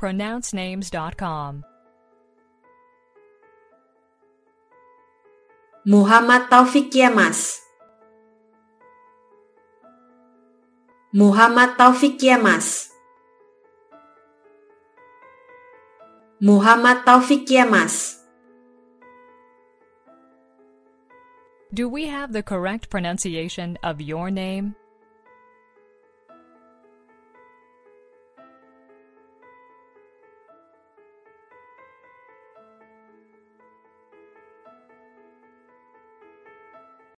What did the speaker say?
pronouncenames.com. Muhammad Taufik Yamas. Muhammad Taufik Yamas. Muhammad Taufik Yamas. Do we have the correct pronunciation of your name?